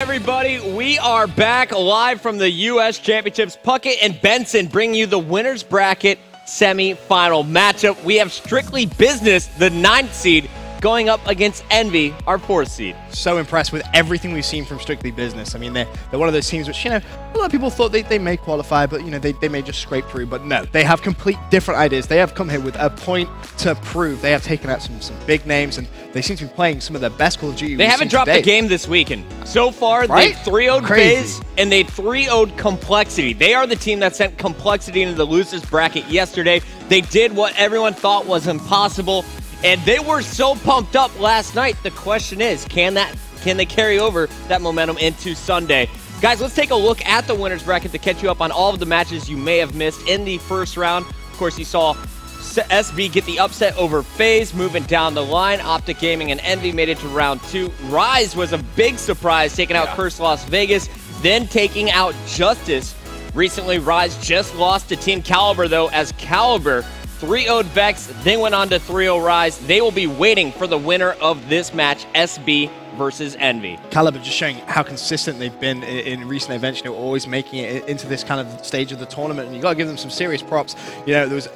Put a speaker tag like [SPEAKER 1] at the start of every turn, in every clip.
[SPEAKER 1] everybody. We are back live from the U.S. Championships. Puckett and Benson bring you the winner's bracket semi-final matchup. We have strictly business, the ninth seed, going up against Envy, our fourth seed.
[SPEAKER 2] So impressed with everything we've seen from Strictly Business. I mean, they're, they're one of those teams which, you know, a lot of people thought they, they may qualify, but, you know, they, they may just scrape through. But no, they have complete different ideas. They have come here with a point to prove. They have taken out some, some big names, and they seem to be playing some of the best Call of Duty
[SPEAKER 1] They haven't dropped a game this weekend. So far,
[SPEAKER 2] Right?
[SPEAKER 1] they've 3 0'd
[SPEAKER 2] Crazy.
[SPEAKER 1] And they 3 0'd Complexity. They are the team that sent Complexity into the losers bracket yesterday. They did what everyone thought was impossible, and they were so pumped up last night. The question is, can that can they carry over that momentum into Sunday? Guys, let's take a look at the winners bracket to catch you up on all of the matches you may have missed in the first round. Of course, you saw SB get the upset over FaZe, moving down the line. Optic Gaming and Envy made it to round two. Rise was a big surprise, taking out Curse Las Vegas, then taking out Justice. Recently, Rise just lost to Team Kaliber, though, as Kaliber 3 0'd Vex, then went on to 3 0 Rise. They will be waiting for the winner of this match, SB versus Envy.
[SPEAKER 2] Kaliber just showing how consistent they've been in, in recent events. You know, always making it into this kind of stage of the tournament, and you got to give them some serious props. You know, there was.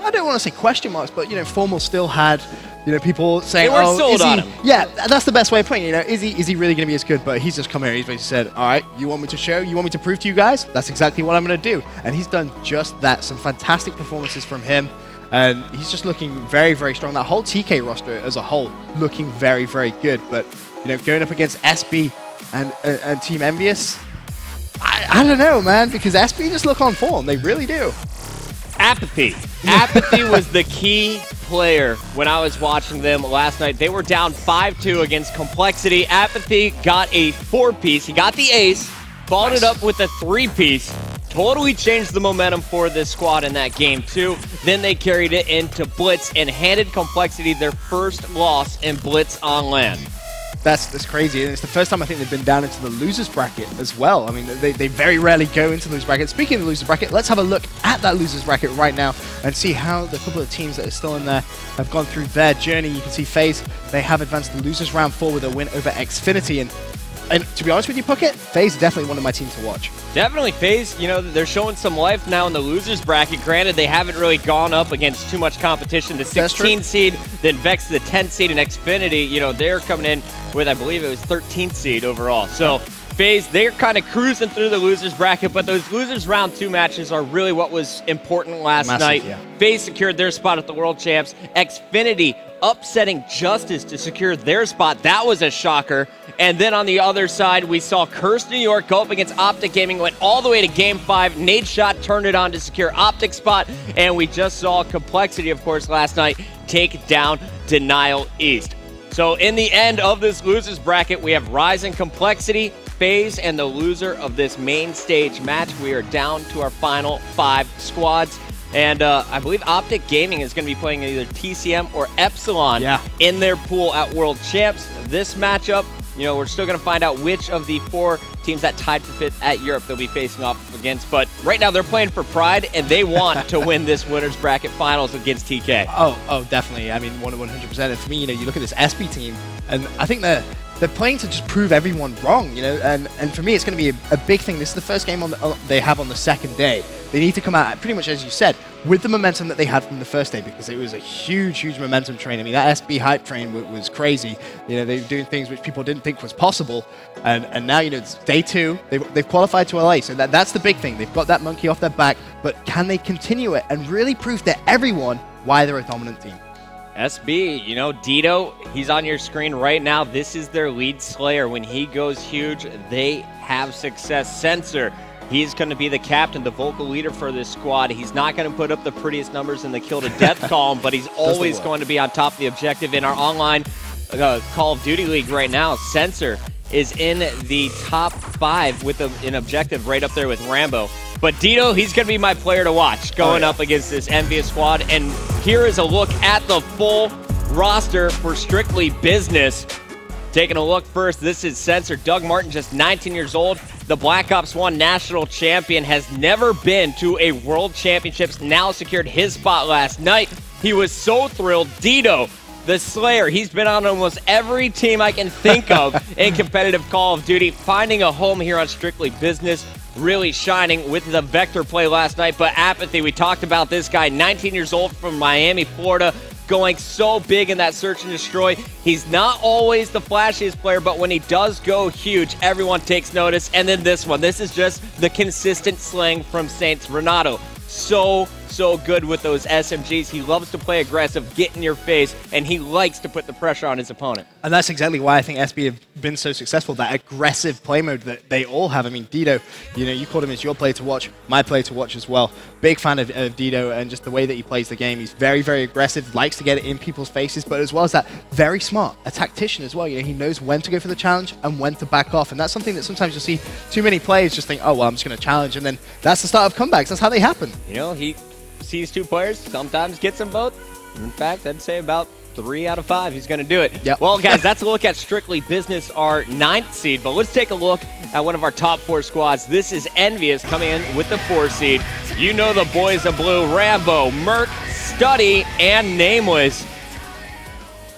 [SPEAKER 2] I don't want to say question marks, but you know, Formal still had, you know, people saying,
[SPEAKER 1] They were
[SPEAKER 2] "Oh,
[SPEAKER 1] sold
[SPEAKER 2] is he-"
[SPEAKER 1] on him.
[SPEAKER 2] Yeah, that's the best way of putting it. You know, is he is he really going to be as good? But he's just come here. He's basically said, "All right, you want me to show? You want me to prove to you guys? That's exactly what I'm going to do." And he's done just that. Some fantastic performances from him. And he's just looking very, very strong. That whole TK roster as a whole looking very, very good. But you know, going up against SB and uh, and Team EnVyUs, I, I don't know, man, because SB just look on form. They really do.
[SPEAKER 1] Apathy. Apathy was the key player when I was watching them last night. They were down 5 2 against Complexity. Apathy got a four piece. He got the ace, followed it up with a three piece. Totally changed the momentum for this squad in that game, too. Then they carried it into Blitz and handed Complexity their first loss in Blitz on land.
[SPEAKER 2] That's that's crazy, and it's the first time I think they've been down into the losers bracket as well. I mean, they, they very rarely go into the losers bracket. Speaking of the losers bracket, let's have a look at that losers bracket right now and see how the couple of teams that are still in there have gone through their journey. You can see FaZe, they have advanced to losers round four with a win over Xfinity, and and to be honest with you, Puckett, FaZe is definitely one of my teams to watch.
[SPEAKER 1] Definitely FaZe, you know, they're showing some life now in the losers bracket. Granted, they haven't really gone up against too much competition. The 16 seed, then Vex the 10 seed, and Xfinity, you know, they're coming in with, I believe it was 13th seed overall. So FaZe, they're kind of cruising through the losers bracket, but those losers round two matches are really what was important last
[SPEAKER 2] Massive,
[SPEAKER 1] night.
[SPEAKER 2] yeah.
[SPEAKER 1] FaZe secured their spot at the World Champs. Xfinity upsetting Justice to secure their spot. That was a shocker. And then on the other side, we saw Curse New York go up against Optic Gaming, went all the way to game five. Nadeshot turned it on to secure Optic spot. And we just saw Complexity, of course, last night take down Denial East. So in the end of this losers bracket, we have Rise and Complexity, FaZe, and the loser of this main stage match. We are down to our final five squads. And uh, I believe Optic Gaming is going to be playing either TCM or Epsilon
[SPEAKER 2] Yeah.
[SPEAKER 1] in their pool at World Champs. This matchup, you know, we're still going to find out which of the four teams that tied for fifth at Europe they'll be facing off against. But right now they're playing for pride, and they want to win this winners bracket finals against TK.
[SPEAKER 2] Oh, oh, definitely. I mean, one hundred percent. And for me, you know, you look at this SB team, and I think they're they're playing to just prove everyone wrong. You know, and and for me, it's going to be a, a big thing. This is the first game on the, uh, they have on the second day. They need to come out pretty much as you said with the momentum that they had from the first day because it was a huge, huge momentum train. I mean, that SB hype train w- was crazy. You know, they were doing things which people didn't think was possible, and and now you know it's day two. They've, they've qualified to LA, so that that's the big thing. They've got that monkey off their back, but can they continue it and really prove to everyone why they're a dominant team?
[SPEAKER 1] SB, you know, Dito, he's on your screen right now. This is their lead slayer. When he goes huge, they have success. Censor, he's going to be the captain, the vocal leader for this squad. He's not going to put up the prettiest numbers in the kill to death column, but he's always going to be on top of the objective. In our online uh, Call of Duty League right now, Censor is in the top five with a, an objective right up there with Rambo. But Dito, he's going to be my player to watch going
[SPEAKER 2] yeah.
[SPEAKER 1] up against this envious squad. And here is a look at the full roster for Strictly Business. Taking a look first, this is Censor. Doug Martin, just 19 years old. The Black Ops 1 national champion has never been to a world championships, now secured his spot last night. He was so thrilled. Dito, the Slayer. He's been on almost every team I can think of in competitive Call of Duty, finding a home here on Strictly Business. Really shining with the Vector play last night, but apathy. We talked about this guy, 19 years old from Miami, Florida, going so big in that search and destroy. He's not always the flashiest player, but when he does go huge, everyone takes notice. And then this one, this is just the consistent slang from Saints Renato. So so good with those SMGs. He loves to play aggressive, get in your face, and he likes to put the pressure on his opponent.
[SPEAKER 2] And that's exactly why I think SB have been so successful, that aggressive play mode that they all have. I mean, Dido, you know, you called him as your play to watch, my play to watch as well. Big fan of, of Dido and just the way that he plays the game. He's very, very aggressive, likes to get it in people's faces, but as well as that, very smart, a tactician as well. You know, he knows when to go for the challenge and when to back off. And that's something that sometimes you'll see too many players just think, oh, well, I'm just going to challenge. And then that's the start of comebacks. That's how they happen.
[SPEAKER 1] You know, he sees two players, sometimes gets them both. In fact, I'd say about three out of five he's going to do it.
[SPEAKER 2] Yep.
[SPEAKER 1] Well, guys, that's a look at Strictly Business, our ninth seed. But let's take a look at one of our top four squads. This is EnVyUs coming in with the four seed. You know the boys of blue Rambo, Merk, Study, and Nameless.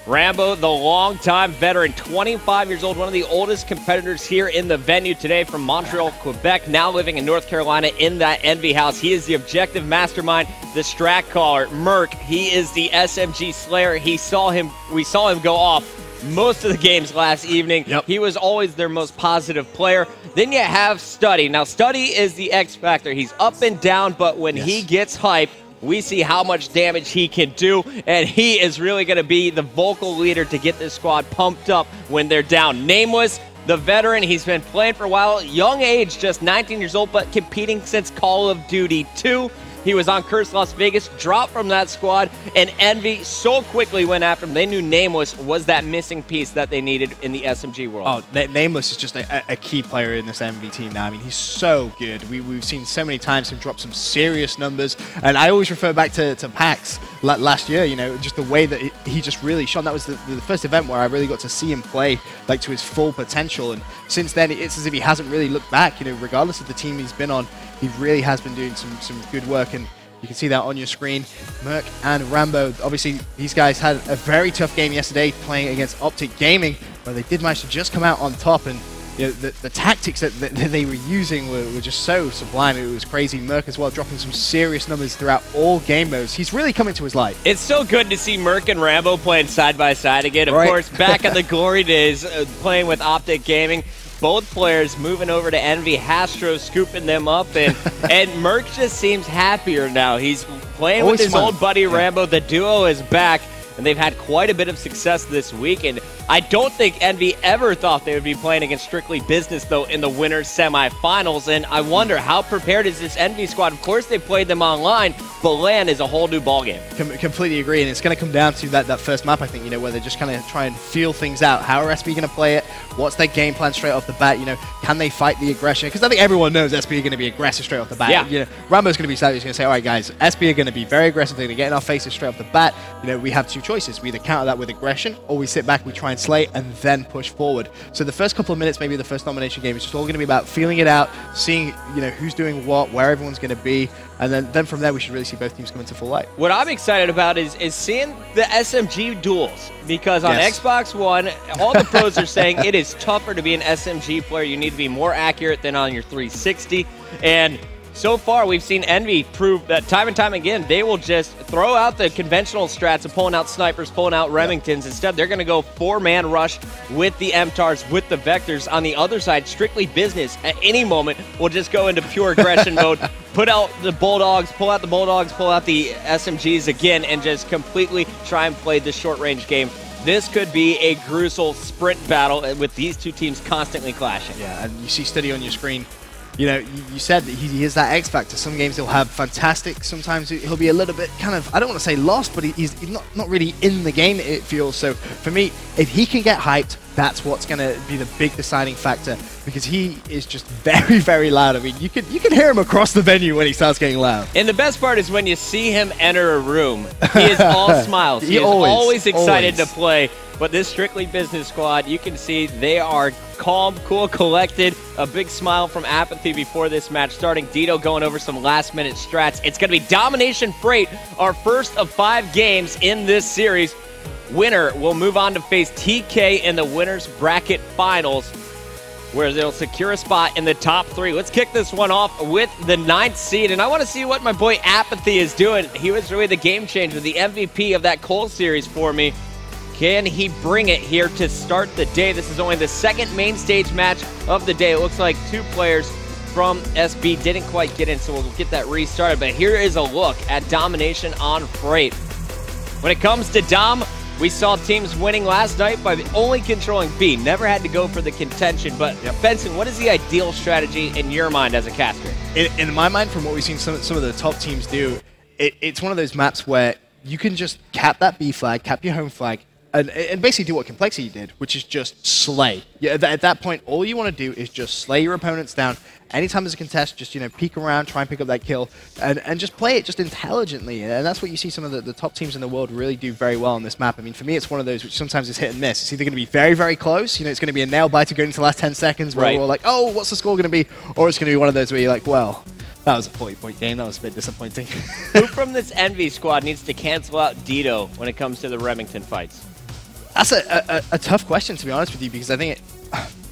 [SPEAKER 1] Rambo, the longtime veteran, 25 years old, one of the oldest competitors here in the venue today from Montreal, Quebec, now living in North Carolina in that Envy house. He is the objective mastermind, the strat caller. Merk, he is the SMG slayer. He saw him, we saw him go off most of the games last evening.
[SPEAKER 2] Yep.
[SPEAKER 1] He was always their most positive player. Then you have Study. Now, Study is the X factor. He's up and down, but when
[SPEAKER 2] Yes.
[SPEAKER 1] he gets hype, we see how much damage he can do, and he is really going to be the vocal leader to get this squad pumped up when they're down. Nameless, the veteran, he's been playing for a while, young age, just 19 years old, but competing since Call of Duty 2. He was on Curse Las Vegas, dropped from that squad, and Envy so quickly went after him. They knew Nameless was that missing piece that they needed in the SMG world.
[SPEAKER 2] Oh, Na- Nameless is just a, a key player in this Envy team now. I mean, he's so good. We, we've seen so many times him drop some serious numbers. And I always refer back to, to PAX last year, you know, just the way that he, he just really shone. That was the, the first event where I really got to see him play like to his full potential. And since then, it's as if he hasn't really looked back, you know, regardless of the team he's been on. He really has been doing some, some good work. And you can see that on your screen. Merk and Rambo, obviously, these guys had a very tough game yesterday playing against Optic Gaming, but they did manage to just come out on top. And you know, the, the tactics that, that, they were using were, were just so sublime. It was crazy. Merk as well, dropping some serious numbers throughout all game modes. He's really coming to his light.
[SPEAKER 1] It's so good to see Merk and Rambo playing side by side again. Of
[SPEAKER 2] Right.
[SPEAKER 1] course, back in the glory days, uh, playing with Optic Gaming. Both players moving over to Envy, Hastr0 scooping them up, and and Merk just seems happier now. He's playing
[SPEAKER 2] Always
[SPEAKER 1] with his old buddy. Rambo. The duo is back, and they've had quite a bit of success this week. And I don't think Envy ever thought they would be playing against Strictly Business though in the winners semifinals. And I wonder how prepared is this Envy squad? Of course, they played them online, but LAN is a whole new ballgame.
[SPEAKER 2] Com- completely agree, and it's going to come down to that, that first map, I think, you know, where they're just kind of try and feel things out. How are SB going to play it? What's their game plan straight off the bat? You know, can they fight the aggression? Because I think everyone knows SB are going to be aggressive straight off the bat.
[SPEAKER 1] Yeah.
[SPEAKER 2] You know, Rambo's going to be savage. He's going to say, all right, guys, SB are going to be very aggressive. They're going to get in our faces straight off the bat. You know, we have two choices. We either counter that with aggression, or we sit back, we try and slay, and then push forward. So the first couple of minutes, maybe the first nomination game, is just all going to be about feeling it out, seeing, you know, who's doing what, where everyone's going to be, and then, then from there, we should really see both teams come into full light.
[SPEAKER 1] What I'm excited about is is seeing the SMG duels because on
[SPEAKER 2] Yes.
[SPEAKER 1] Xbox One, all the pros are saying it is tougher to be an SMG player. You need to be more accurate than on your 360, and so far we've seen Envy prove that time and time again they will just throw out the conventional strats of pulling out snipers, pulling out Remingtons. Instead, they're going to go four-man rush with the MTARs, with the Vectors. On the other side, strictly business. At any moment, we'll just go into pure aggression mode. Put out the Bulldogs, pull out the Bulldogs, pull out the SMGs again, and just completely try and play the short range game. This could be a gruesome sprint battle uh, with these two teams constantly clashing.
[SPEAKER 2] Yeah, and you see Study on your screen. You know, you, said that he, he is that X factor. Some games he'll have fantastic. Sometimes he'll be a little bit kind of I don't want to say lost, but he's not not really in the game. It feels so. For me, if he can get hyped, that's what's going to be the big deciding factor because he is just very very loud. I mean, you could you can hear him across the venue when he starts getting loud.
[SPEAKER 1] And the best part is when you see him enter a room, he is all smiles. He,
[SPEAKER 2] He
[SPEAKER 1] is
[SPEAKER 2] always-
[SPEAKER 1] always, excited
[SPEAKER 2] always.
[SPEAKER 1] to play. But this strictly business squad, you can see they are calm, cool, collected. A big smile from Apathy before this match starting. Dito going over some last minute strats. It's going to be Domination Freight, our first of five games in this series. winner will move on to face TK in the winners bracket finals, where they'll secure a spot in the top three. Let's kick this one off with the ninth seed, and I want to see what my boy Apathy is doing. He was really the game changer, the MVP of that Cole series for me. Can he bring it here to start the day? This is only the second main stage match of the day. It looks like two players from SB didn't quite get in, so we'll get that restarted. But here is a look at domination on Freight. When it comes to Dom, we saw teams winning last night by the only controlling B. Never had to go for the contention. But yep. Benson, what is the ideal strategy in your mind as a caster?
[SPEAKER 2] In, in my mind, from what we've seen some, some of the top teams do, it, it's one of those maps where you can just cap that B flag, cap your home flag, and, and basically do what Complexity did, which is just slay. Yeah, at, at that point, all you want to do is just slay your opponents down. Anytime there's a contest, just you know peek around, try and pick up that kill, and, and just play it just intelligently. And that's what you see some of the, the top teams in the world really do very well on this map. I mean, for me, it's one of those which sometimes is hit and miss. It's either going to be very, very close, you know, it's going to be a nail biter going into the last 10 seconds where right. we're like, oh, what's the score going to be? Or it's going to be one of those where you're like, well, that was a 40 point game. That was a bit disappointing.
[SPEAKER 1] Who from this Envy squad needs to cancel out Dito when it comes to the Remington fights?
[SPEAKER 2] That's a, a, a, tough question, to be honest with you, because I think it,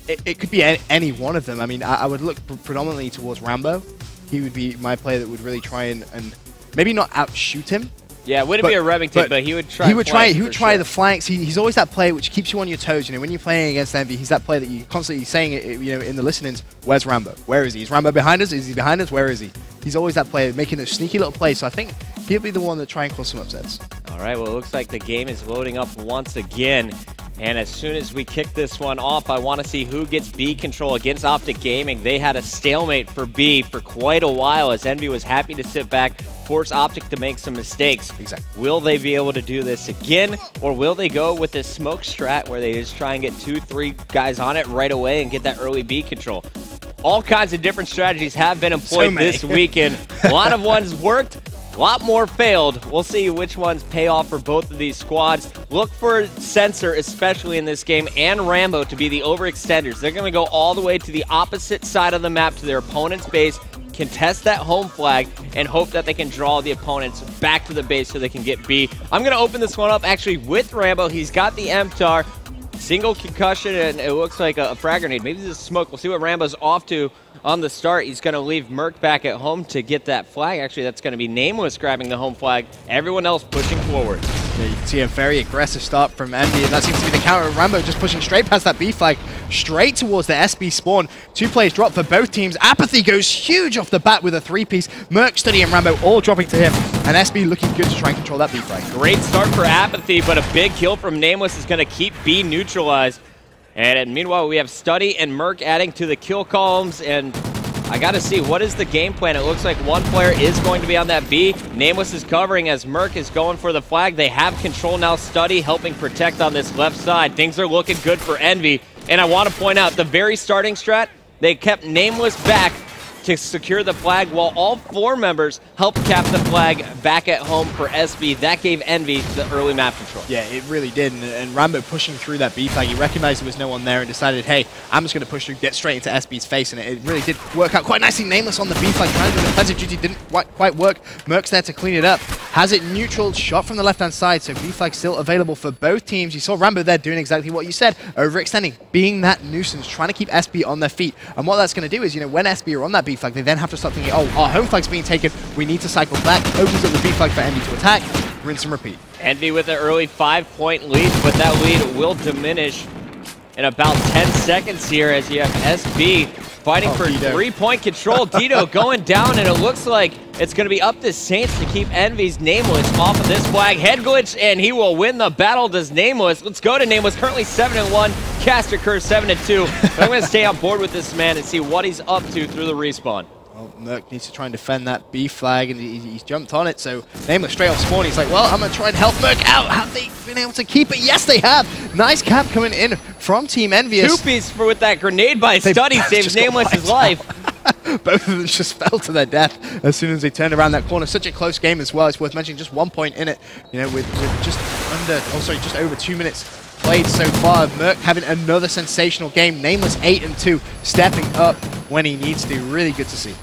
[SPEAKER 2] it, it could be any, any, one of them. I mean, I, I would look predominantly towards Rambo. He would be my player that would really try and, and maybe not outshoot him.
[SPEAKER 1] Yeah, it wouldn't but, be a Remington, but, but, he would try.
[SPEAKER 2] He would try. He would try sure. the flanks. He, he's always that player which keeps you on your toes. You know, when you're playing against Envy, he's that player that you're constantly saying it. You know, in the listenings, where's Rambo? Where is he? Is Rambo behind us? Is he behind us? Where is he? He's always that player making a sneaky little play. So I think he'll be the one that try and cause some upsets.
[SPEAKER 1] All right. Well, it looks like the game is loading up once again. And as soon as we kick this one off, I want to see who gets B control against Optic Gaming. They had a stalemate for B for quite a while as Envy was happy to sit back, force Optic to make some mistakes.
[SPEAKER 2] Exactly.
[SPEAKER 1] Will they be able to do this again, or will they go with this smoke strat where they just try and get two, three guys on it right away and get that early B control? All kinds of different strategies have been employed so this weekend. a lot of ones worked, a lot more failed. We'll see which ones pay off for both of these squads. Look for Censor, especially in this game, and Rambo to be the overextenders. They're going to go all the way to the opposite side of the map to their opponent's base, contest that home flag, and hope that they can draw the opponents back to the base so they can get B. I'm going to open this one up actually with Rambo. He's got the MTAR. Single concussion, and it looks like a, frag grenade. Maybe this is smoke. We'll see what Rambo's off to on the start. He's going to leave Merk back at home to get that flag. Actually, that's going to be Nameless grabbing the home flag. Everyone else pushing forward.
[SPEAKER 2] You see a very aggressive start from Envy, and that seems to be the counter. Rambo just pushing straight past that B flag, straight towards the SB spawn. Two players drop for both teams. Apathy goes huge off the bat with a three-piece. Merk, Study, and Rambo all dropping to him, and SB looking good to try and control that B flag.
[SPEAKER 1] Great start for Apathy, but a big kill from Nameless is going to keep B neutralized. And meanwhile, we have Study and Merk adding to the kill columns, and I got to see, what is the game plan? It looks like one player is going to be on that B. Nameless is covering as Merk is going for the flag. They have control now. Study helping protect on this left side. Things are looking good for Envy. And I want to point out, the very starting strat, they kept Nameless back to secure the flag while all four members helped cap the flag back at home for SB. That gave Envy the early map control.
[SPEAKER 2] Yeah, it really did. And, and Rambo pushing through that B flag, he recognized there was no one there and decided, hey, I'm just going to push through, get straight into SB's face. And it, it, really did work out quite nicely. Nameless on the B flag, trying to do Pleasant Duty didn't quite work. Merk's there to clean it up. Has it neutral, shot from the left-hand side, so B flag still available for both teams. You saw Rambo there doing exactly what you said, overextending, being that nuisance, trying to keep SB on their feet. And what that's going to do is, you know, when SB are on that B flag, they then have to start thinking, oh, our home flag's being taken, we need to cycle back, opens up the B flag for Envy to attack, rinse and repeat.
[SPEAKER 1] Envy with an early five-point lead, but that lead will diminish in about 10 seconds here as you have SB fighting oh, for three-point control. Dito going down, and it looks like it's going to be up to Saints to keep Envy's Nameless off of this flag. Head glitch, and he will win the battle, does Nameless. Let's go to Nameless, currently 7-1, Caster Curse 7-2. I'm going to stay on board with this man and see what he's up to through the respawn.
[SPEAKER 2] Well, Merk needs to try and defend that B flag, and he, he's jumped on it, so Nameless straight off spawn. He's like, well, I'm going to try and help Merk out. Have they been able to keep it? Yes, they have. Nice cap coming in from Team EnVyUs.
[SPEAKER 1] Two piece for with that grenade by they Study saves Nameless's life.
[SPEAKER 2] Both of them just fell to their death as soon as they turned around that corner. Such a close game as well. It's worth mentioning just one point in it, you know, with, with just under, oh sorry, just over two minutes played so far. Merk having another sensational game. Nameless 8 and 2, stepping up when he needs to. Really good to see.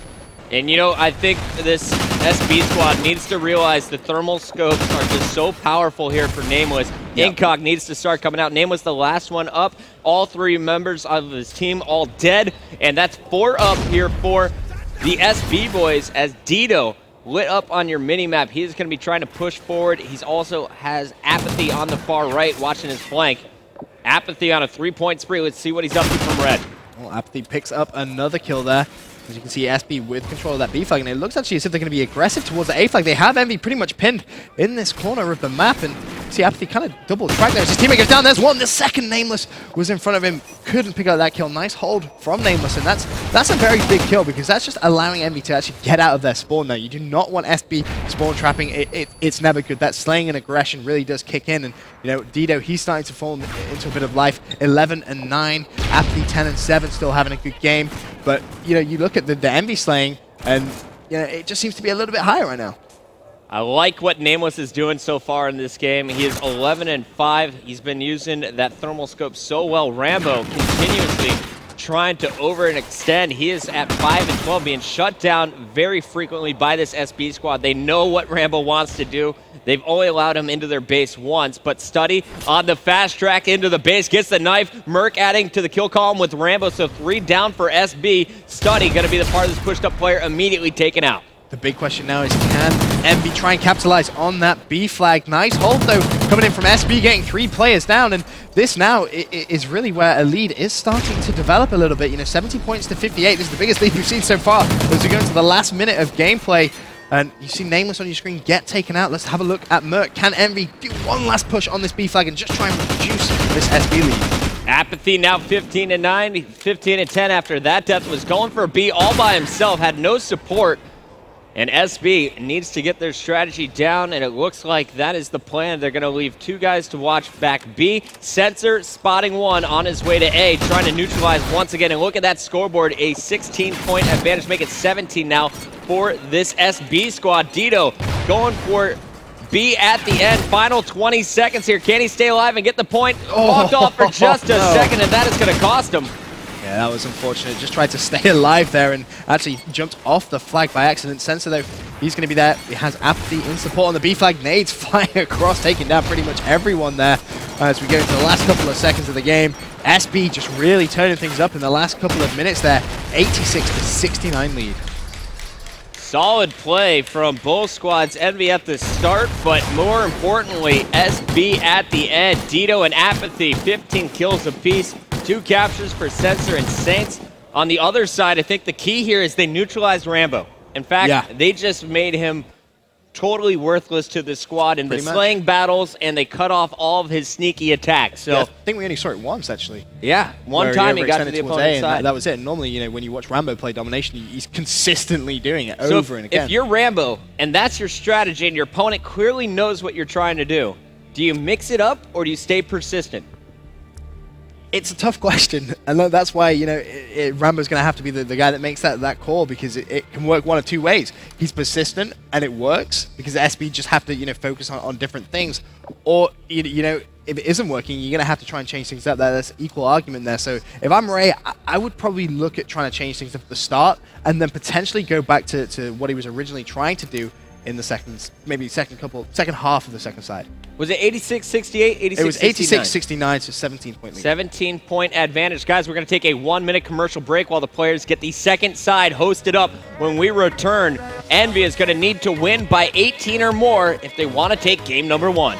[SPEAKER 1] And you know, I think this SB squad needs to realize the thermal scopes are just so powerful here for Nameless. Yep. Incog needs to start coming out. Nameless the last one up. All three members of his team all dead. And that's four up here for the SB boys as Dito lit up on your mini map. He's going to be trying to push forward. He's also has Apathy on the far right watching his flank. Apathy on a three-point spree. Let's see what he's up to from red.
[SPEAKER 2] Well, Apathy picks up another kill there. As you can see, SB with control of that B flag, and it looks actually as if they're going to be aggressive towards the A flag. They have Envy pretty much pinned in this corner of the map, and see Apathy kind of double track there. His teammate goes down, there's one. The second Nameless was in front of him, couldn't pick up that kill. Nice hold from Nameless, and that's that's a very big kill because that's just allowing Envy to actually get out of their spawn now. You do not want SB spawn trapping. It, it, it's never good. That slaying and aggression really does kick in, and you know, Dito, he's starting to fall into a bit of life. 11 and 9, Apathy 10 and 7, still having a good game. But, you know, you look at the, the Envy slaying, and, you know, it just seems to be a little bit higher right now.
[SPEAKER 1] I like what Nameless is doing so far in this game. He is 11 and 5. He's been using that thermal scope so well. Rambo continuously trying to over and extend. He is at 5 and 12, being shut down very frequently by this SB squad. They know what Rambo wants to do. They've only allowed him into their base once, but Study on the fast track into the base, gets the knife. Merk adding to the kill column with Rambo, so three down for SB. Study going to be the part of this pushed up player immediately taken out.
[SPEAKER 2] The big question now is can Envy try and capitalize on that B flag? Nice hold though, coming in from SB, getting three players down, and this now is really where a lead is starting to develop a little bit. You know, 70 points to 58, this is the biggest lead we've seen so far as we go into the last minute of gameplay. And you see Nameless on your screen get taken out. Let's have a look at Merk. Can Envy do one last push on this B flag and just try and reduce this SB lead?
[SPEAKER 1] Apathy now 15 and 9, 15 and 10 after that death was going for a B all by himself, had no support. And SB needs to get their strategy down, and it looks like that is the plan. They're going to leave two guys to watch back B. Censor spotting one on his way to A, trying to neutralize once again. And look at that scoreboard, a 16-point advantage, make it 17 now for this SB squad. Dito going for B at the end. Final 20 seconds here. Can he stay alive and get the point? Oh, Walked off for just a no. second, and that is going to cost him.
[SPEAKER 2] Yeah, that was unfortunate. Just tried to stay alive there and actually jumped off the flag by accident. Censor, though, he's going to be there. He has Apathy in support on the B flag. Nades flying across, taking down pretty much everyone there as we go into the last couple of seconds of the game. SB just really turning things up in the last couple of minutes there. 86 to 69 lead.
[SPEAKER 1] Solid play from both squads. Envy at the start, but more importantly, SB at the end. Dito and Apathy, 15 kills apiece, two captures for Censor and Saints. On the other side, I think the key here is they neutralized Rambo. In fact, yeah. they just made him totally worthless to the squad in Pretty the much. slaying battles, and they cut off all of his sneaky attacks. So yeah, I
[SPEAKER 2] think we only saw it once, actually.
[SPEAKER 1] Yeah, one time he got to the opponent's side.
[SPEAKER 2] That, that, was it. Normally, you know, when you watch Rambo play domination, he's consistently doing it so over
[SPEAKER 1] if,
[SPEAKER 2] and again.
[SPEAKER 1] If you're Rambo and that's your strategy, and your opponent clearly knows what you're trying to do, do you mix it up or do you stay persistent?
[SPEAKER 2] It's a tough question, and that's why you know it, Rambo's going to have to be the, the guy that makes that that call because it, it, can work one of two ways. He's persistent and it works because SB just have to you know focus on, on different things, or you, you know if it isn't working, you're going to have to try and change things up. There there's equal argument there. So if I'm Ray, I, I, would probably look at trying to change things up at the start and then potentially go back to, to what he was originally trying to do in the second, maybe second couple, second half of the second side.
[SPEAKER 1] Was it 86 68? 86
[SPEAKER 2] It was 86 69, so 17 point lead.
[SPEAKER 1] 17 point advantage. Guys, we're going to take a one minute commercial break while the players get the second side hosted up. When we return, Envy is going to need to win by 18 or more if they want to take game number one.